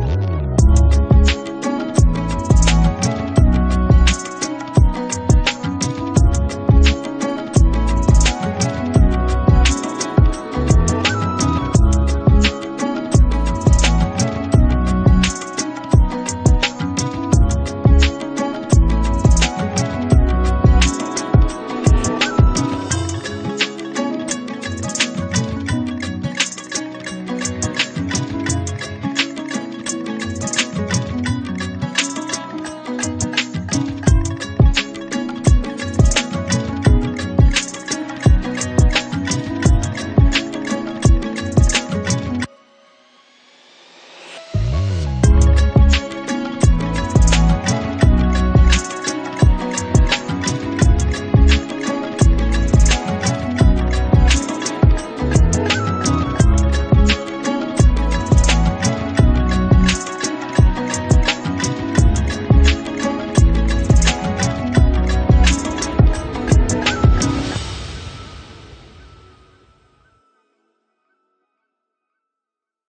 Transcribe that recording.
Bye.